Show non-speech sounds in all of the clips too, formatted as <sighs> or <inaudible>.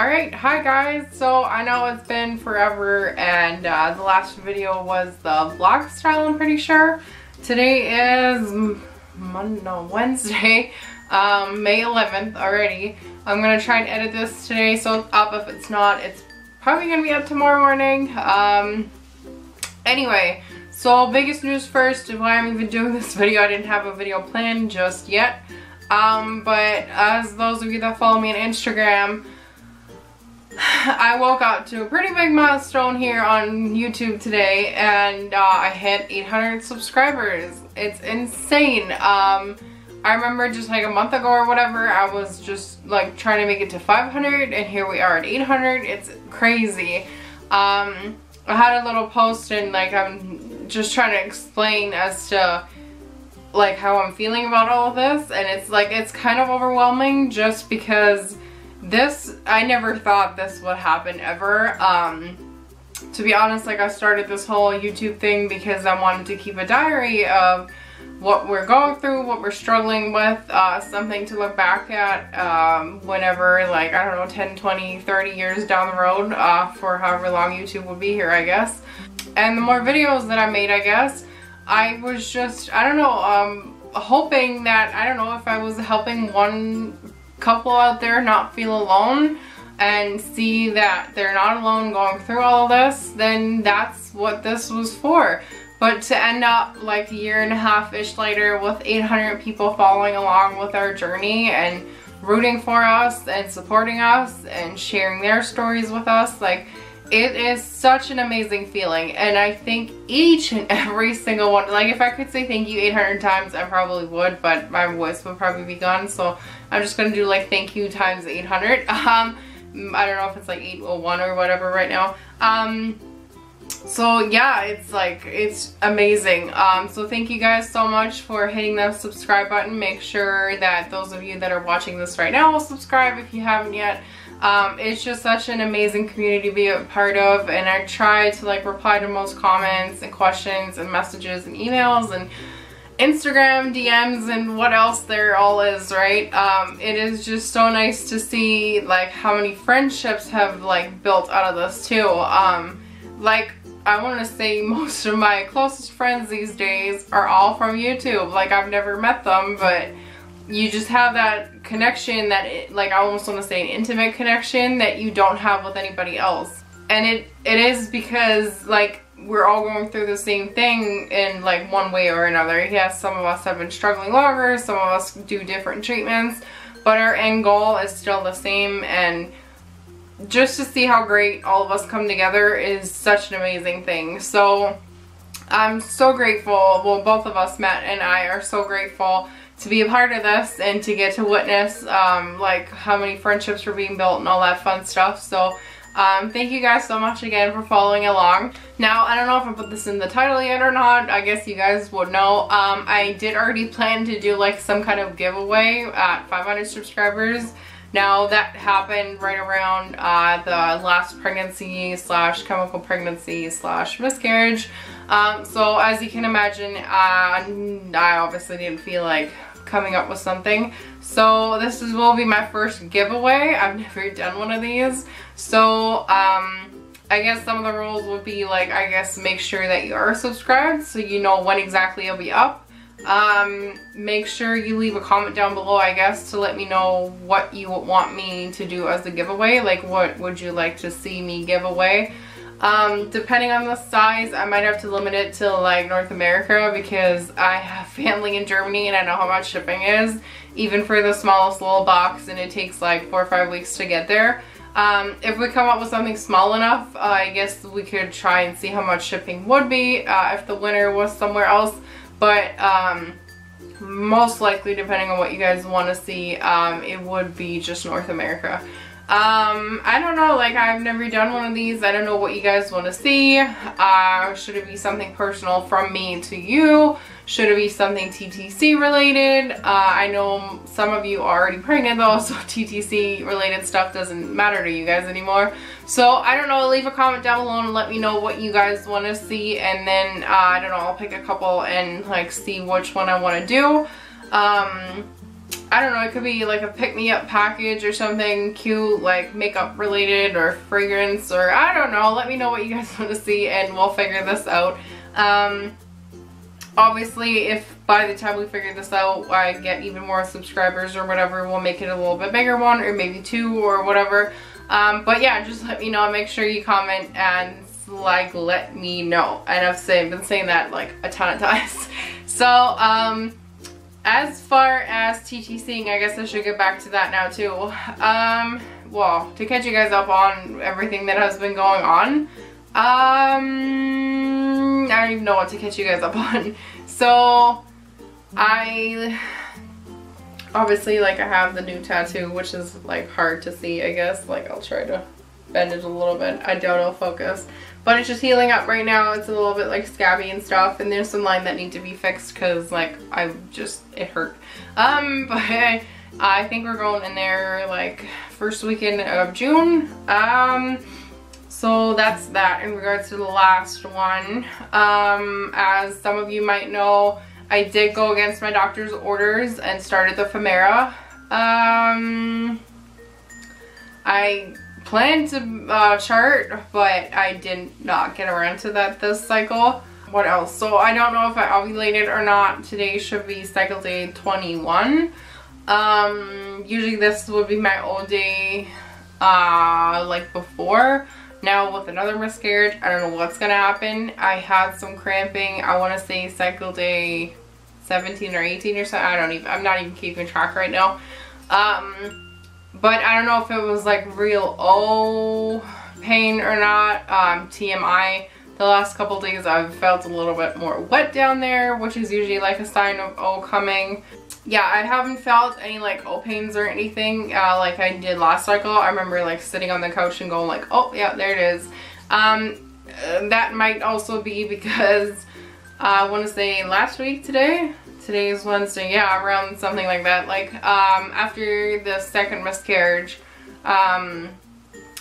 Alright, hi guys. So I know it's been forever and uh, the last video was the vlog style I'm pretty sure. Today is Monday, no, Wednesday, <laughs> um, May 11th already. I'm going to try and edit this today so it's up. If it's not, it's probably going to be up tomorrow morning. Um, anyway, so biggest news first, why I'm even doing <laughs> this video. I didn't have a video planned just yet. Um, but as those of you that follow me on Instagram, <sighs> I woke up to a pretty big milestone here on YouTube today and uh, I hit 800 subscribers. It's insane. Um, I remember just like a month ago or whatever, I was just like trying to make it to 500 and here we are at 800. It's crazy. Um, I had a little post and like I'm just trying to explain as to like how I'm feeling about all of this and it's like it's kind of overwhelming just because this, I never thought this would happen ever. Um, to be honest, like I started this whole YouTube thing because I wanted to keep a diary of what we're going through, what we're struggling with, uh, something to look back at um, whenever, like, I don't know, 10, 20, 30 years down the road uh, for however long YouTube will be here, I guess. And the more videos that I made, I guess, I was just, I don't know, um, hoping that, I don't know if I was helping one couple out there not feel alone and see that they're not alone going through all this, then that's what this was for. But to end up like a year and a half-ish later with 800 people following along with our journey and rooting for us and supporting us and sharing their stories with us, like it is such an amazing feeling and I think each and <laughs> every single one like if I could say thank you 800 times I probably would but my voice would probably be gone so I'm just gonna do like thank you times 800 <laughs> um I don't know if it's like 801 or whatever right now. Um so yeah it's like it's amazing. Um so thank you guys so much for hitting that subscribe button. Make sure that those of you that are watching this right now will subscribe if you haven't yet um, it's just such an amazing community to be a part of and I try to like reply to most comments and questions and messages and emails and Instagram DMs and what else there all is, right? Um, it is just so nice to see like how many friendships have like built out of this too. Um, like I want to say <laughs> most of my closest friends these days are all from YouTube. Like I've never met them, but you just have that connection that it, like I almost want to say an intimate connection that you don't have with anybody else. And it it is because like we're all going through the same thing in like one way or another. Yes some of us have been struggling longer some of us do different treatments but our end goal is still the same. And just to see how great all of us come together is such an amazing thing. So I'm so grateful. Well both of us Matt and I are so grateful to be a part of this and to get to witness um, like how many friendships were being built and all that fun stuff. So um, thank you guys so much again for following along. Now, I don't know if I put this in the title yet or not. I guess you guys would know. Um, I did already plan to do like some kind of giveaway at 500 subscribers. Now that happened right around uh, the last pregnancy slash chemical pregnancy slash miscarriage. Um, so as you can imagine, uh, I obviously didn't feel like coming up with something. So this is, will be my first giveaway. I've <laughs> never done one of these. So um, I guess some of the rules would be like, I guess make sure that you are subscribed so you know when exactly it'll be up. Um, make sure you leave a comment down below, I guess, to let me know what you want me to do as a giveaway. Like, what would you like to see me give away? Um, depending on the size, I might have to limit it to like North America because I have family in Germany and I know how much shipping is, even for the smallest little box and it takes like four or five weeks to get there. Um, if we come up with something small enough, uh, I guess we could try and see how much shipping would be uh, if the winner was somewhere else. But um, most likely, depending on what you guys want to see, um, it would be just North America. Um, I don't know, like I've never done one of these. I don't know what you guys want to see. Uh, should it be something personal from me to you? Should it be something TTC related? Uh, I know some of you are already pregnant though, <laughs> so TTC related stuff doesn't matter to you guys anymore. So I don't know, leave a comment down below and let me know what you guys want to see and then uh, I don't know, I'll pick a couple and like see which one I want to do. Um, I don't know, it could be like a pick-me-up package or something cute, like makeup related or fragrance or I don't know. Let me know what you guys <laughs> want to see and we'll figure this out. Um, obviously, if by the time we figure this out, I get even more subscribers or whatever, we'll make it a little bit bigger one or maybe two or whatever. Um, but yeah, just let me know. Make sure you comment and like let me know. And I've say, been saying that like a ton of <laughs> times. So, um, as far as TTCing, I guess I should get back to that now too. Um, well, to catch you guys up on everything that has been going on, um, I don't even know what to catch you guys up <laughs> on. So, I, obviously, like, I have the new tattoo, which is, like, hard to see, I guess. Like, I'll try to bend it a little bit. I don't know, focus. But it's just healing up right now. It's a little bit like scabby and stuff. And there's some line that need to be fixed because like I just, it hurt. Um, <laughs> but I, think we're going in there like first weekend of June. Um, so that's that in regards to the last one. Um, as some of you might know, I did go against my doctor's orders and started the Femara. Um, I planned to uh, chart, but I did not get around to that this cycle. What else? So I don't know if I ovulated or not. Today should be cycle day 21. Um, usually this would be my old day, uh, like before. Now with another miscarriage, I don't know what's gonna happen. I had some cramping. I want to say cycle day 17 or 18 or so. I don't even, I'm not even keeping track right now. Um, but I don't know if it was like real O pain or not. Um, TMI. The last couple days I've felt a little bit more wet down there, which is usually like a sign of O coming. Yeah, I haven't felt any like O pains or anything uh, like I did last cycle. I remember like sitting on the couch and going like, oh yeah, there it is. Um, that might also be because uh, I want to say last week today, today is Wednesday, yeah, around something like that. Like, um, after the second miscarriage, um,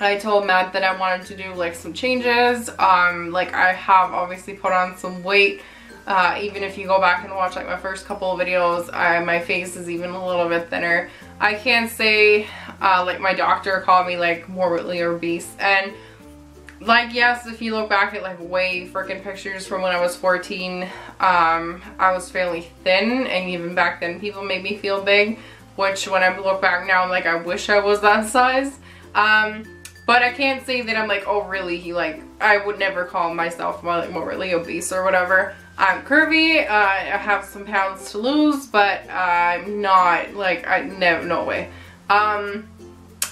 I told Matt that I wanted to do like some changes. Um, like I have obviously put on some weight. Uh, even if you go back and watch like my first couple of videos, I, my face is even a little bit thinner. I can't say, uh, like my doctor called me like morbidly obese and like yes if you look back at like way freaking pictures from when I was 14 um I was fairly thin and even back then people made me feel big which when I look back now I'm like I wish I was that size. Um but I can't say that I'm like oh really he like I would never call myself more like more really obese or whatever. I'm curvy uh, I have some pounds to lose but I'm not like I never no way. Um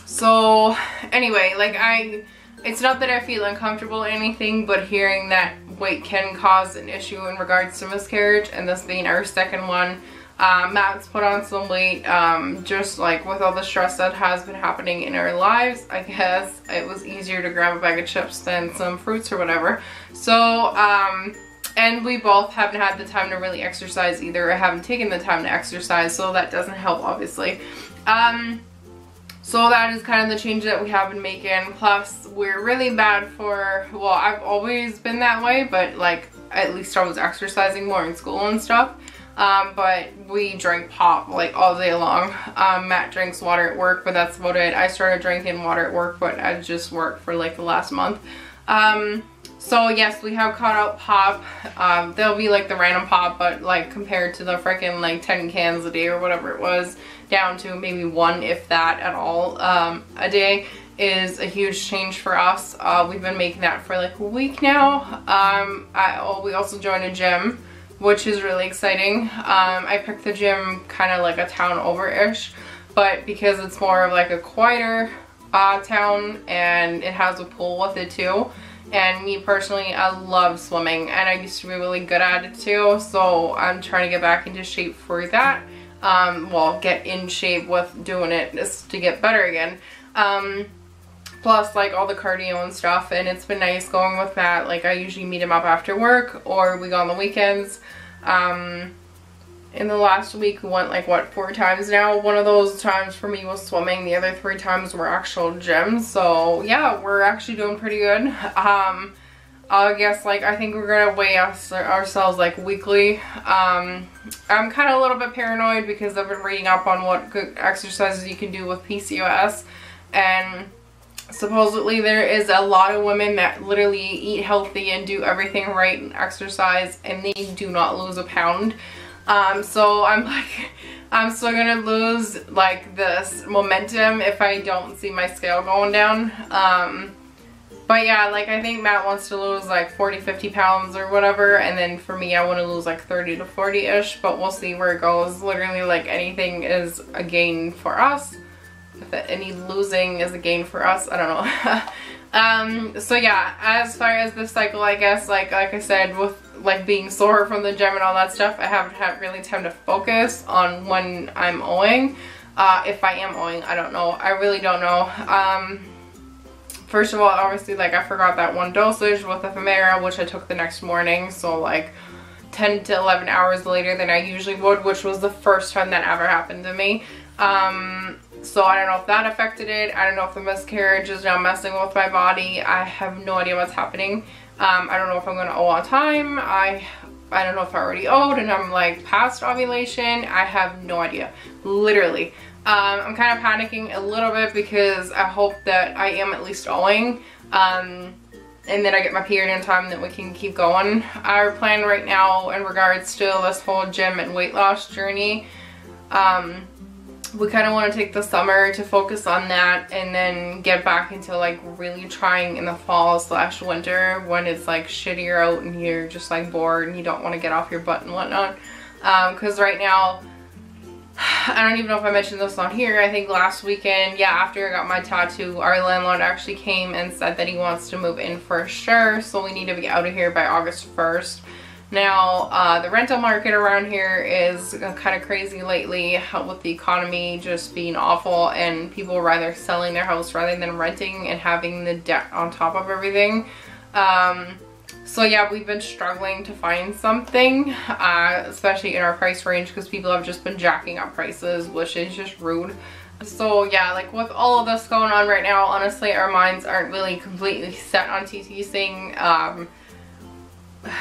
so anyway like I it's not that I feel uncomfortable or anything, but hearing that weight can cause an issue in regards to miscarriage, and this being our second one, um, Matt's put on some weight, um, just like with all the stress that has been happening in our lives, I guess it was easier to grab a bag of chips than some fruits or whatever. So, um, and we both haven't had the time to really exercise either. I haven't taken the time to exercise, so that doesn't help, obviously. Um, so that is kind of the change that we have been making. Plus, we're really bad for, well, I've always been that way, but like, at least I was exercising more in school and stuff. Um, but we drink pop like all day long. Um, Matt drinks water at work, but that's about it. I started drinking water at work, but I just worked for like the last month. Um, so yes, we have caught out pop. Um, they'll be like the random pop, but like compared to the freaking like 10 cans a day or whatever it was, down to maybe one, if that at all, um, a day is a huge change for us. Uh, we've been making that for like a week now. Um, I, oh, we also joined a gym, which is really exciting. Um, I picked the gym kind of like a town over-ish, but because it's more of like a quieter uh, town and it has a pool with it too. And me personally, I love swimming and I used to be really good at it too. So I'm trying to get back into shape for that um, well, get in shape with doing it just to get better again. Um, plus like all the cardio and stuff and it's been nice going with that. Like I usually meet him up after work or we go on the weekends. Um, in the last week we went like what four times now? One of those times for me was swimming. The other three times were actual gyms so yeah we're actually doing pretty good. Um I guess like I think we're gonna weigh us ourselves like weekly. Um, I'm kind of a little bit paranoid because I've been reading up on what good exercises you can do with PCOS and supposedly there is a lot of women that literally eat healthy and do everything right and exercise and they do not lose a pound. Um, so I'm like, <laughs> I'm still gonna lose like this momentum if I don't see my scale going down. Um, but yeah, like I think Matt wants to lose like 40, 50 pounds or whatever. And then for me, I want to lose like 30 to 40-ish. But we'll see where it goes. Literally like anything is a gain for us. If any losing is a gain for us, I don't know. <laughs> um, so yeah, as far as the cycle, I guess, like like I said, with like being sore from the gym and all that stuff, I haven't had really time to focus on when I'm owing. Uh, if I am owing, I don't know. I really don't know. Um, First of all, obviously, like, I forgot that one dosage with the Femara, which I took the next morning. So, like, 10 to 11 hours later than I usually would, which was the first time that ever happened to me. Um, so I don't know if that affected it. I don't know if the miscarriage is now messing with my body. I have no idea what's happening. Um, I don't know if I'm going to owe on time. I I don't know if I already owed and I'm like past ovulation. I have no idea. Literally. Um, I'm kind of panicking a little bit because I hope that I am at least owing. Um, and then I get my period in time that we can keep going. Our plan right now in regards to this whole gym and weight loss journey, um, we kind of want to take the summer to focus on that and then get back into like really trying in the fall slash winter when it's like shittier out and you're just like bored and you don't want to get off your butt and whatnot. Because um, right now <sighs> I don't even know if I mentioned this on here. I think last weekend, yeah, after I got my tattoo, our landlord actually came and said that he wants to move in for sure. So we need to be out of here by August 1st. Now, uh, the rental market around here is kind of crazy lately with the economy just being awful and people rather selling their house rather than renting and having the debt on top of everything. Um, so yeah, we've been struggling to find something, uh, especially in our price range because people have just been jacking up prices, which is just rude. So yeah, like with all of this going on right now, honestly, our minds aren't really completely set on TTCing. Um,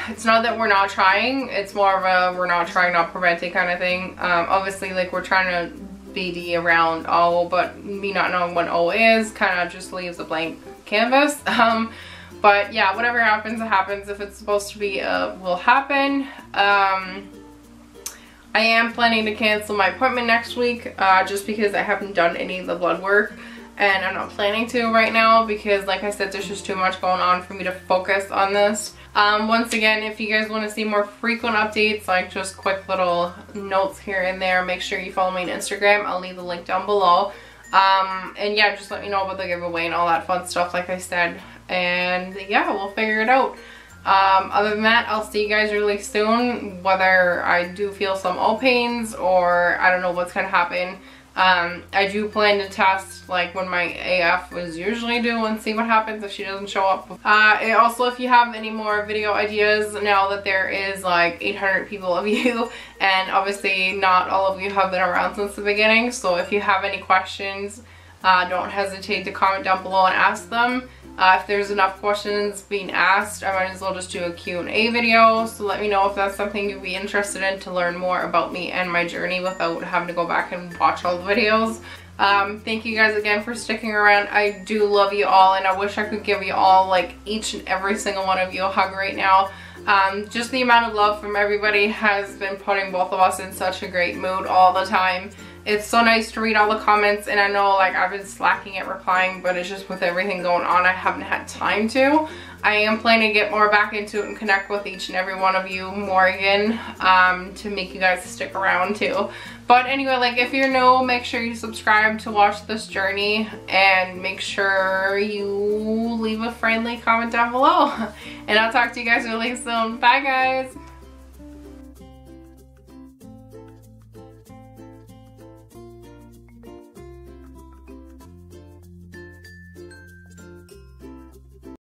it's not that we're not trying, it's more of a we're not trying, not preventing kind of thing. Um, obviously, like we're trying to BD around O, but me not knowing what O is kind of just leaves a blank canvas. <laughs> Um, but yeah, whatever happens, it happens. If it's supposed to be, uh, will happen. Um, I am planning to cancel my appointment next week uh, just because I haven't done any of the blood work and I'm not planning to right now because like I said there's just too much going on for me to focus on this. Um, once again if you guys want to see more frequent updates like just quick little notes here and there make sure you follow me on Instagram. I'll leave the link down below. Um, and yeah just let me know about the giveaway and all that fun stuff like I said and yeah, we'll figure it out. Um, other than that, I'll see you guys really soon, whether I do feel some O pains or I don't know what's going to happen. Um, I do plan to test like when my AF was usually due and see what happens if she doesn't show up. Uh, also, if you have any more video ideas now that there is like 800 people of <laughs> you and obviously not all of you have been around since the beginning. So if you have any questions, uh, don't hesitate to comment down below and ask them. Uh, if there's enough questions being asked, I might as well just do a Q&A video. So let me know if that's something you'd be interested in to learn more about me and my journey without having to go back and watch all the videos. Um, thank you guys again for sticking around. I do love you all and I wish I could give you all, like each and every single one of you a hug right now. Um, just the amount of love from everybody has been putting both of us in such a great mood all the time it's so nice to read all the comments and I know like I've been slacking at replying but it's just with everything going on I haven't had time to. I am planning to get more back into it and connect with each and every one of you more again um, to make you guys stick around too. But anyway, like if you're new, make sure you subscribe to watch this journey and make sure you leave a friendly comment down below. <laughs> And I'll talk to you guys really soon. Bye guys!